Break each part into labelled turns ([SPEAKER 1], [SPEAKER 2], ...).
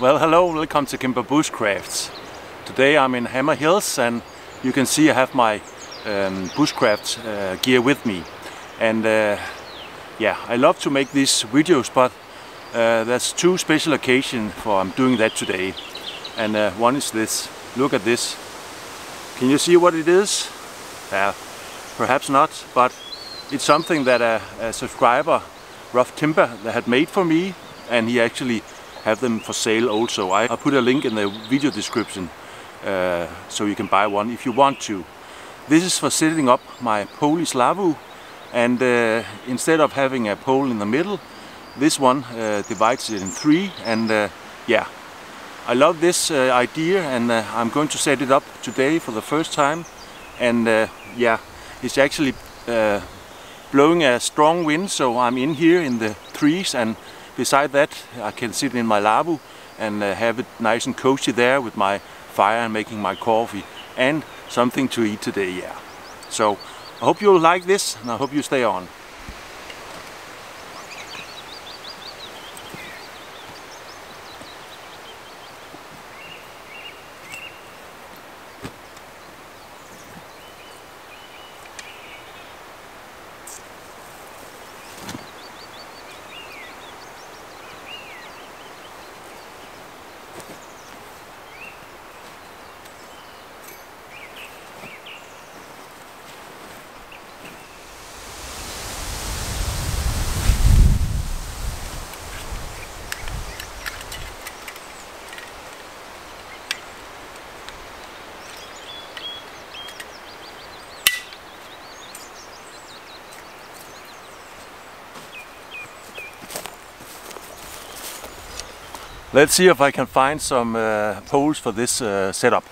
[SPEAKER 1] Well, hello, welcome to Cimbrer Bushcrafts. Today I'm in Hammer Hills and you can see I have my um, bushcraft uh, gear with me. And uh, yeah, I love to make these videos, but uh, there's two special occasions for I'm doing that today. And uh, one is this. Look at this. Can you see what it is? Yeah, perhaps not, but it's something that a, a subscriber, Rough Timba, had made for me, and he actually have them for sale also. I, I put a link in the video description uh, so you can buy one if you want to. This is for setting up my Polish Lavvu and uh, instead of having a pole in the middle this one uh, divides it in three and uh, yeah I love this uh, idea and uh, I'm going to set it up today for the first time and yeah it's actually blowing a strong wind so I'm in here in the trees and Beside that, I can sit in my lavvu and uh, have it nice and cozy there with my fire and making my coffee and something to eat today, yeah. So I hope you'll like this and I hope you stay on. Let's see if I can find some uh, poles for this uh, setup.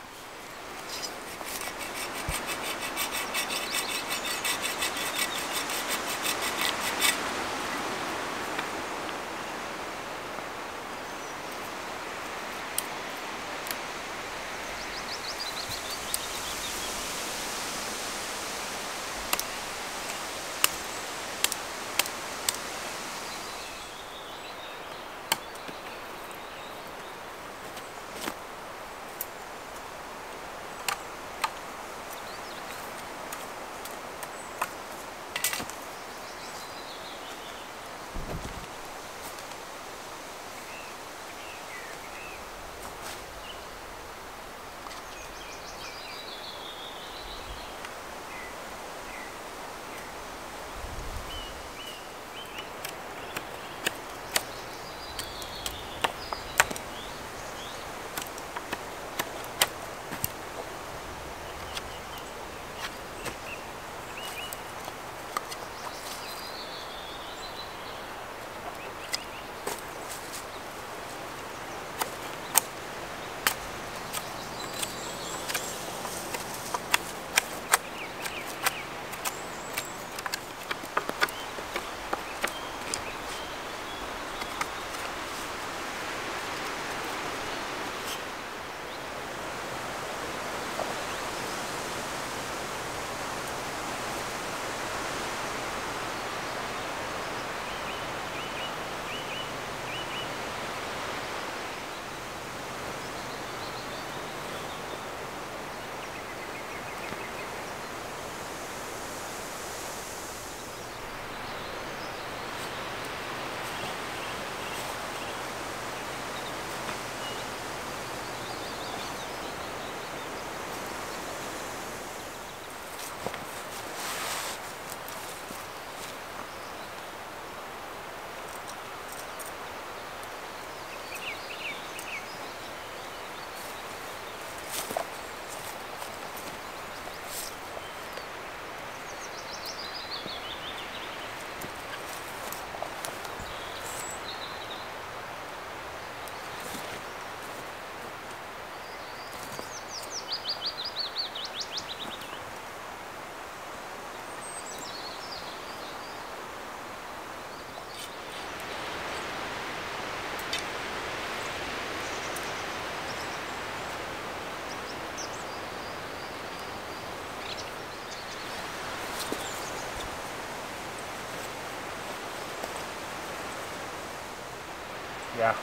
[SPEAKER 1] Yeah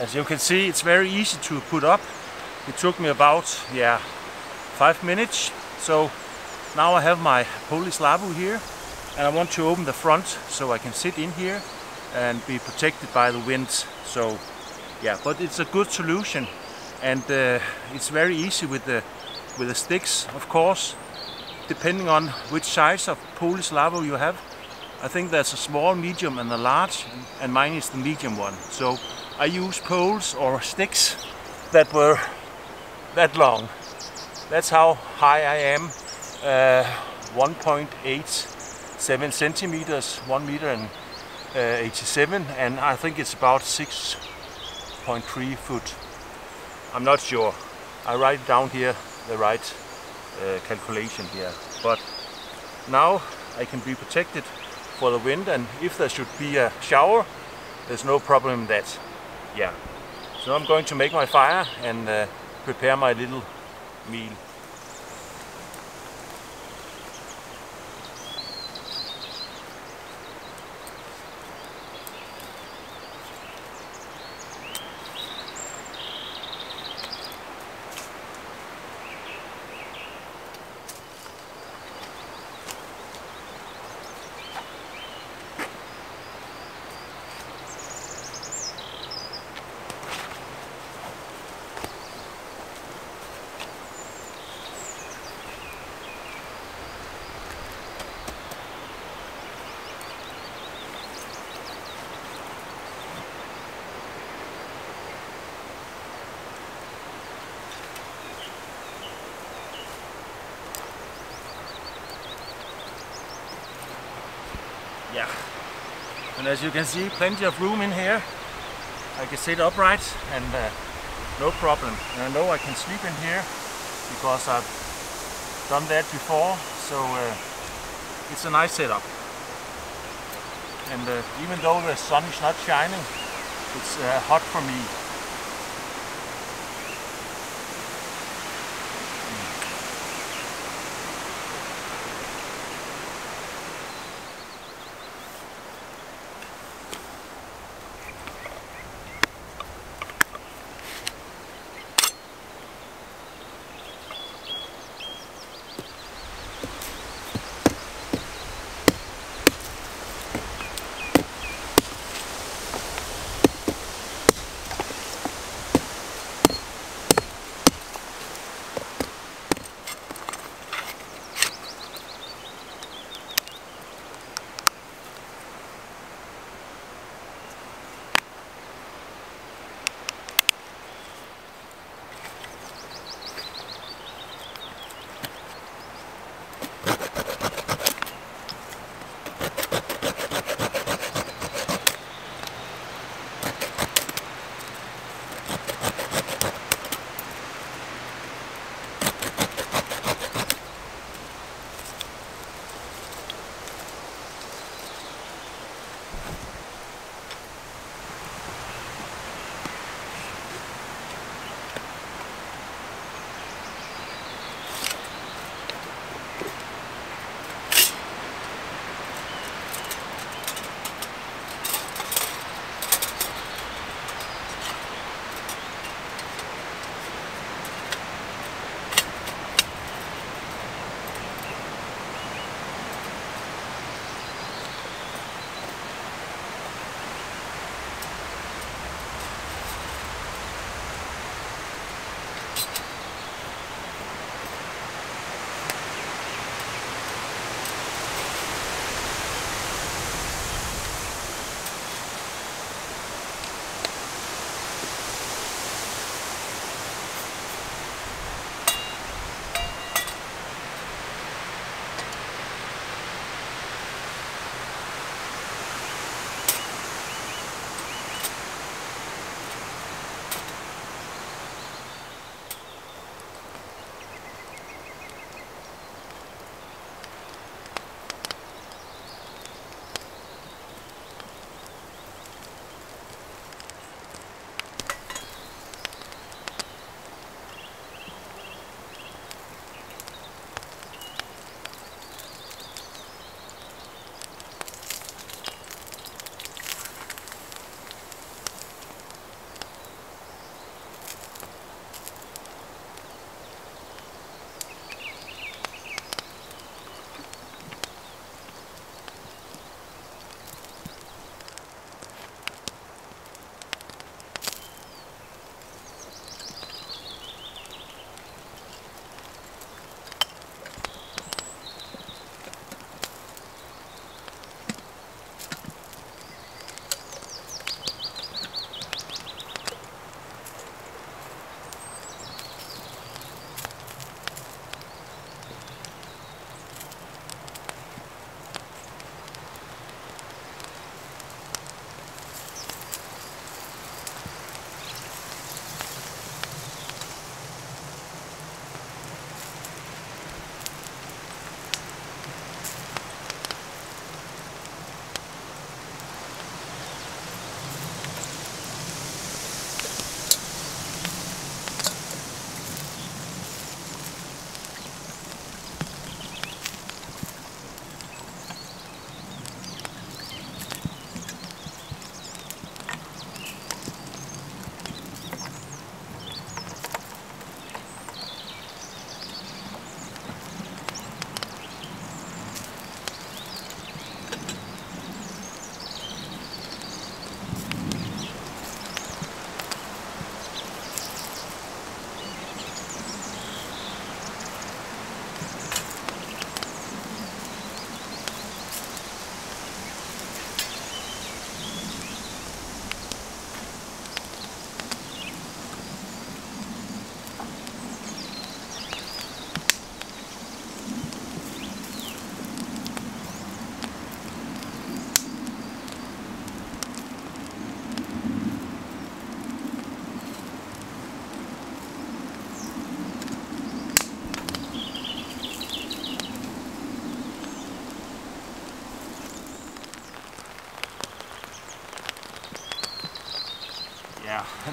[SPEAKER 1] As you can see, it's very easy to put up. It took me about, yeah, five minutes. So now I have my Polish Lavvu here and I want to open the front so I can sit in here and be protected by the wind. So yeah, but it's a good solution and uh, it's very easy with the with the sticks, of course, depending on which size of Polish Lavvu you have. I think there's a small, medium and a large and mine is the medium one. So I use poles or sticks that were that long. That's how high I am. Uh, 1.87 centimeters, 1 meter and uh, 87 and I think it's about 6.3 foot. I'm not sure. I write down here the right uh, calculation here. But now I can be protected for the wind and if there should be a shower, there's no problem in that. Yeah. So I'm going to make my fire and uh, prepare my little meal. Yeah. And as you can see plenty of room in here. I can sit upright and uh, no problem. And I know I can sleep in here because I've done that before. So uh, it's a nice setup. And uh, even though the sun is not shining it's uh, hot for me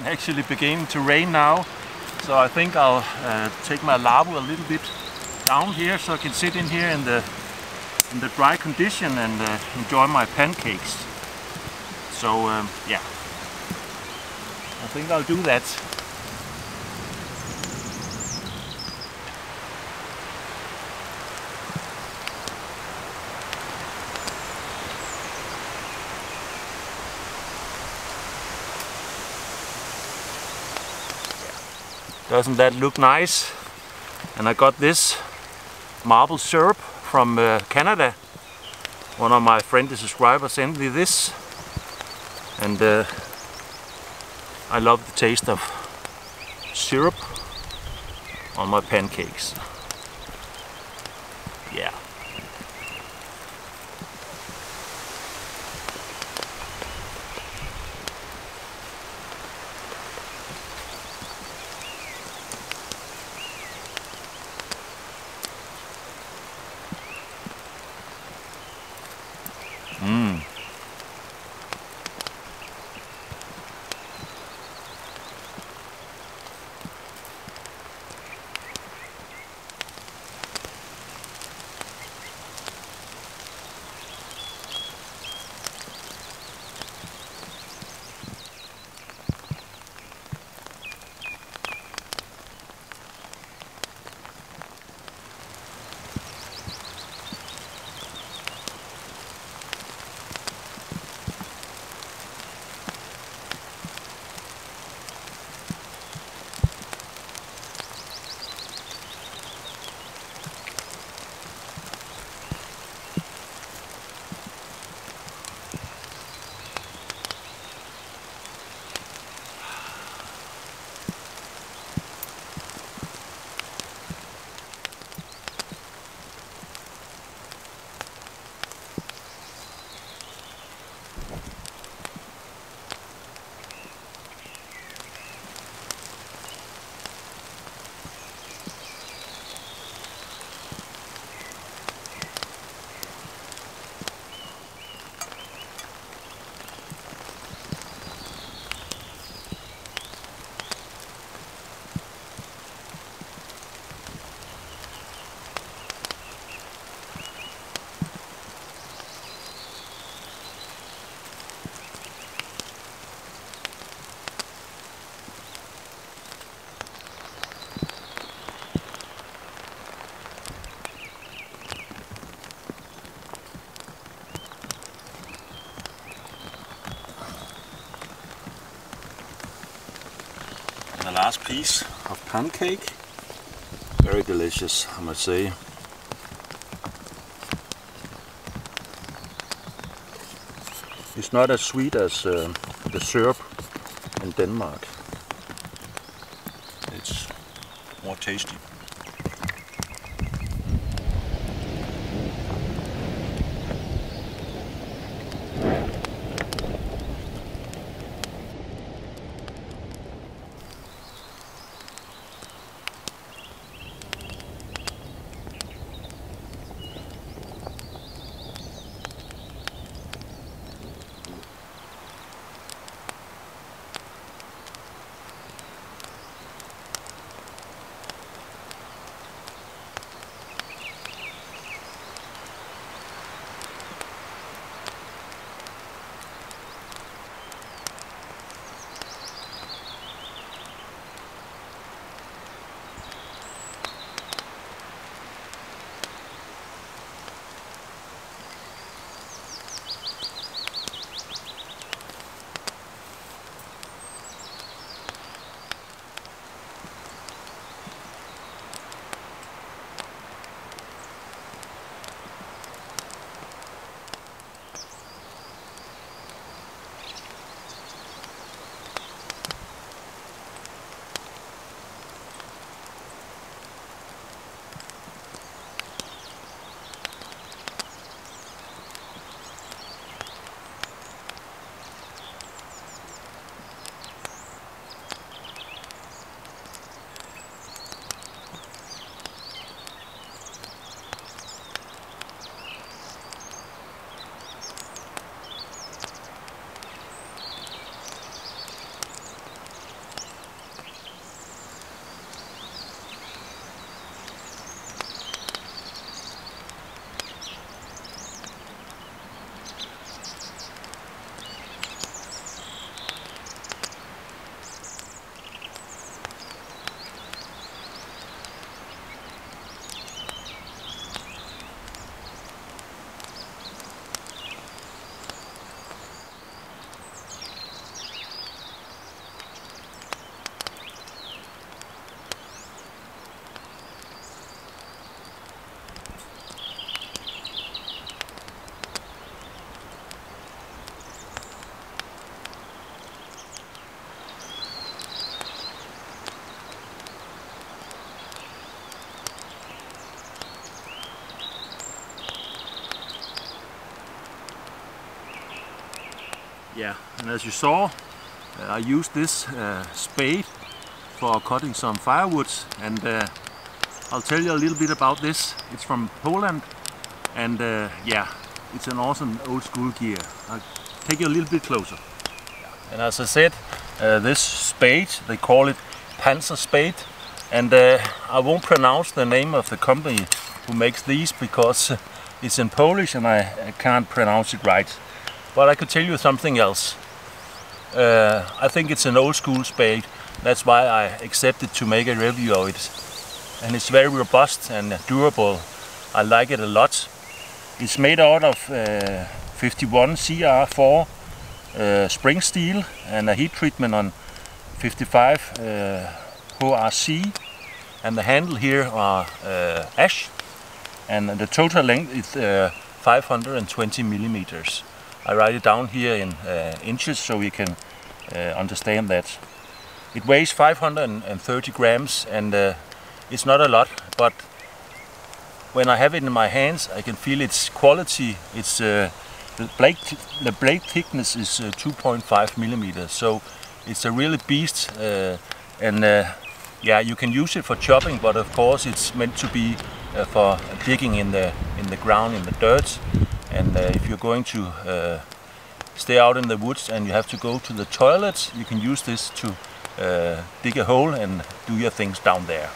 [SPEAKER 1] actually beginning to rain now. So I think I'll uh, take my lavvu a little bit down here so I can sit in here in the in the dry condition and uh, enjoy my pancakes. So um, yeah, I think I'll do that. Doesn't that look nice? And I got this maple syrup from uh, Canada. One of my friendly subscribers sent me this. And uh, I love the taste of syrup on my pancakes. Piece of pancake. Very delicious, I must say. It's not as sweet as uh, the syrup in Denmark. It's more tasty. And as you saw, uh, I used this uh, spade for cutting some firewood and uh, I'll tell you a little bit about this. It's from Poland and uh, yeah, it's an awesome old school gear. I'll take you a little bit closer. And as I said, uh, this spade, they call it Panzer spade and uh, I won't pronounce the name of the company who makes these because it's in Polish and I, I can't pronounce it right. But I could tell you something else. Uh, I think it's an old school spade. That's why I accepted to make a review of it. And it's very robust and durable. I like it a lot. It's made out of uh, 51 CR4 uh, spring steel and a heat treatment on 55 uh, HRC. And the handle here are uh, ash. And the total length is uh, 520 millimeters. I write it down here in uh, inches so you can uh, understand that. It weighs 530 grams and uh, it's not a lot, but when I have it in my hands, I can feel its quality. It's uh, the blade the blade thickness is uh, 2.5 millimeters, so it's a really beast. Uh, and yeah, you can use it for chopping, but of course it's meant to be for digging in the in the ground in the dirt. And uh, if you're going to uh, stay out in the woods and you have to go to the toilet, you can use this to uh, dig a hole and do your things down there.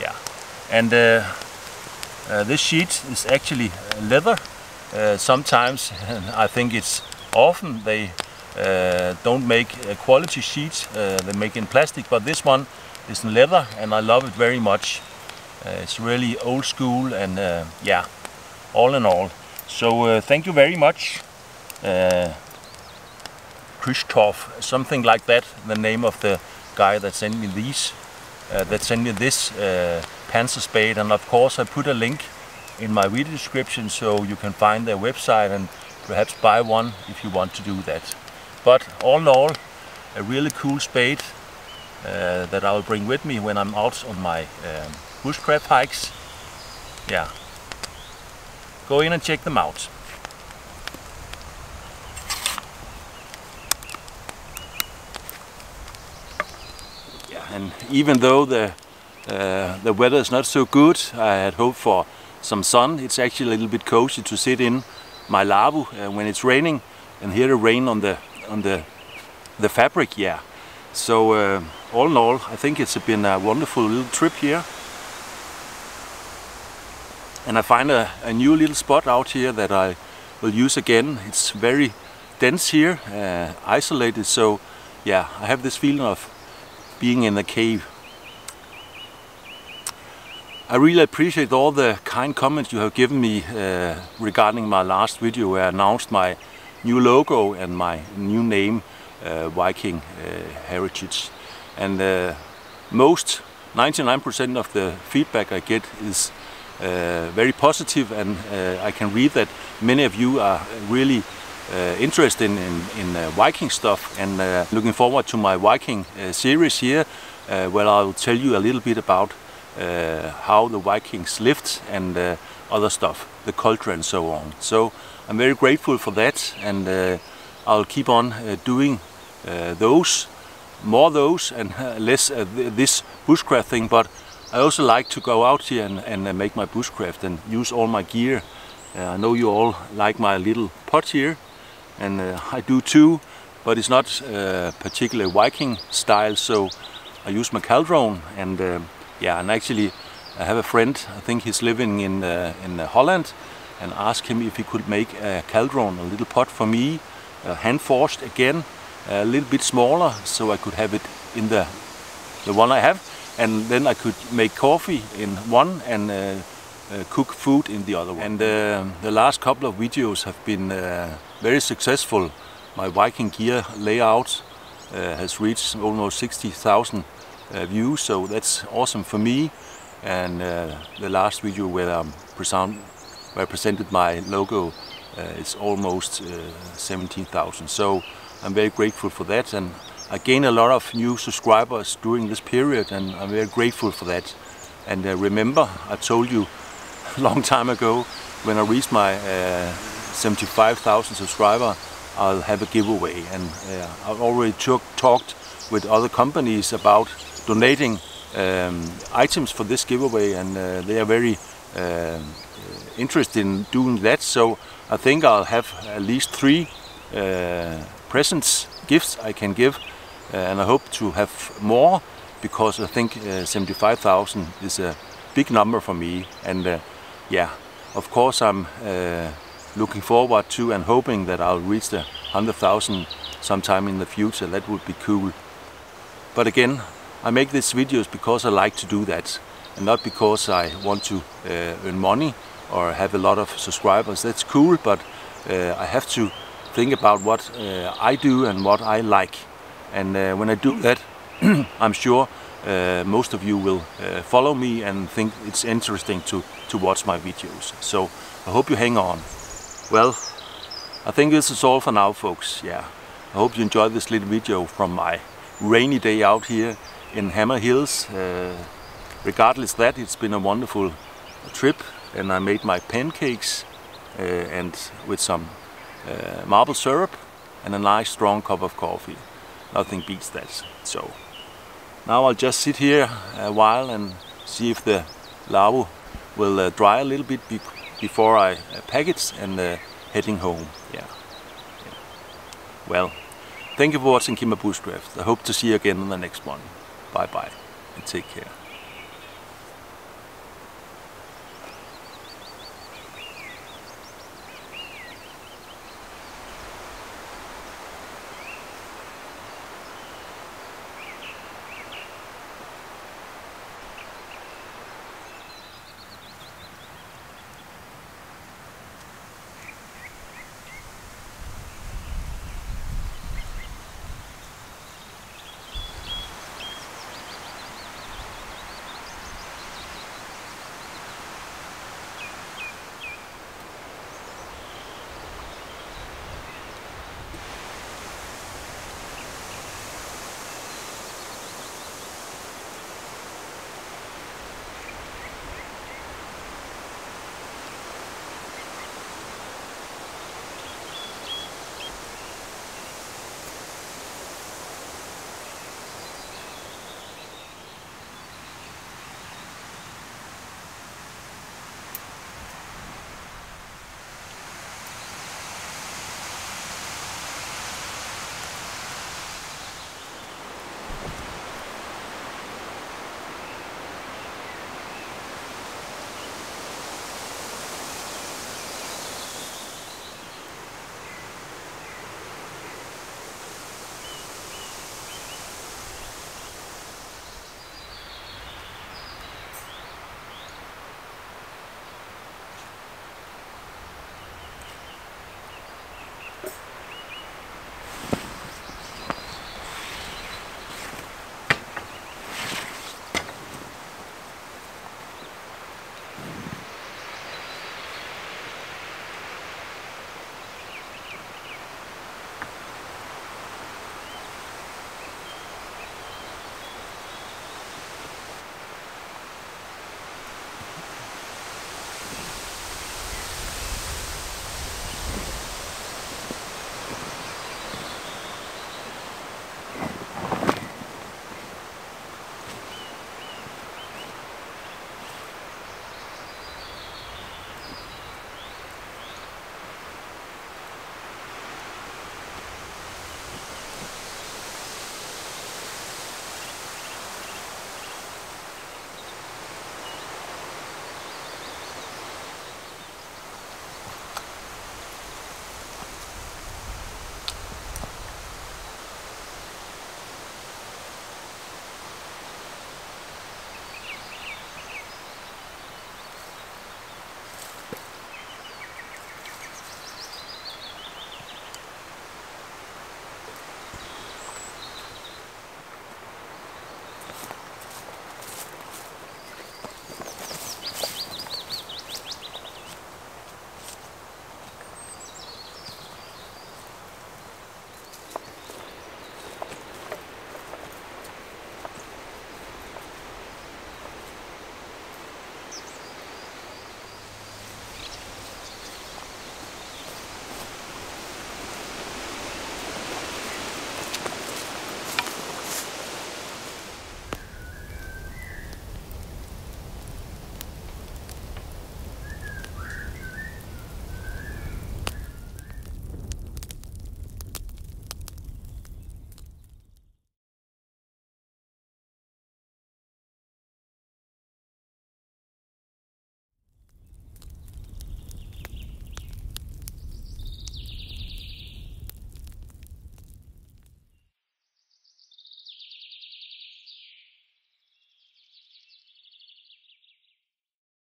[SPEAKER 1] Yeah, and uh, uh, this sheet is actually leather. Uh, sometimes, I think it's often they don't make quality sheets. they make in plastic, but this one is in leather, and I love it very much. it's really old school, and yeah, all in all. So thank you very much. Christoph, something like that, the name of the guy that sent me these, uh, that sent me this uh, Panzer spade. And of course I put a link in my video description so you can find their website and perhaps buy one if you want to do that. But all in all, a really cool spade uh, that I'll bring with me when I'm out on my um, bushcraft hikes. Yeah, go in and check them out. Yeah, and even though the uh, the weather is not so good, I had hoped for some sun. It's actually a little bit cozy to sit in my lavvu uh, when it's raining and hear the rain on the on the the fabric. Yeah. So uh, all in all, I think it's been a wonderful little trip here. And I find a, a new little spot out here that I will use again. It's very dense here, uh, isolated. So yeah, I have this feeling of being in a cave. I really appreciate all the kind comments you have given me uh, regarding my last video where I announced my new logo and my new name, uh, Viking uh, Heritage. And uh, most, 99% of the feedback I get is Uh, very positive and uh, I can read that many of you are really uh, in, in, in uh, Viking stuff and uh, looking forward to my Viking uh, series here uh, where I'll tell you a little bit about how the Vikings lived and other stuff, the culture and so on. So I'm very grateful for that and I'll keep on doing those, more those and less this bushcraft thing but I also like to go out here and, and make my bushcraft and use all my gear. Uh, I know you all like my little pot here and uh, I do too, but it's not uh, particularly Viking style, so I use my caldron and uh, yeah, and actually I have a friend, I think he's living in, uh, in uh, Holland, and ask him if he could make a caldron, a little pot for me, uh, hand forged again, a little bit smaller, so I could have it in the, the one I have, and then I could make coffee in one and uh, cook food in the other one. And uh, the last couple of videos have been uh, very successful. My Viking gear layout has reached almost 60,000 views, so that's awesome for me. And the last video where, um, where I presented my logo uh, it's almost uh, 17,000. So I'm very grateful for that and I gained a lot of new subscribers during this period and I'm very grateful for that. And uh, remember, I told you a long time ago when I reached my uh, 75,000 subscriber I'll have a giveaway. And uh, I've already took, talked with other companies about donating um, items for this giveaway, and uh, they are very uh, interested in doing that. So I think I'll have at least three uh, presents, gifts I can give, and I hope to have more because I think uh, 75,000 is a big number for me. And uh, yeah, of course I'm uh, looking forward to and hoping that I'll reach the 100,000 sometime in the future. That would be cool. But again, I make these videos because I like to do that and not because I want to uh, earn money or have a lot of subscribers. That's cool, but uh, I have to think about what uh, I do and what I like. And uh, when I do that, I'm sure uh, most of you will uh, follow me and think it's interesting to, to watch my videos. So I hope you hang on. Well, I think this is all for now, folks. Yeah, I hope you enjoyed this little video from my rainy day out here in Hammer Hills. Uh, regardless that, it's been a wonderful trip and I made my pancakes uh, and with some uh, maple syrup and a nice strong cup of coffee. Nothing beats that. So now I'll just sit here a while and see if the lavvu will uh, dry a little bit be before I uh, pack it and uh, heading home. Yeah. yeah. Well, thank you for watching Cimbrer Bushcraft. I hope to see you again in the next one. Bye bye and take care.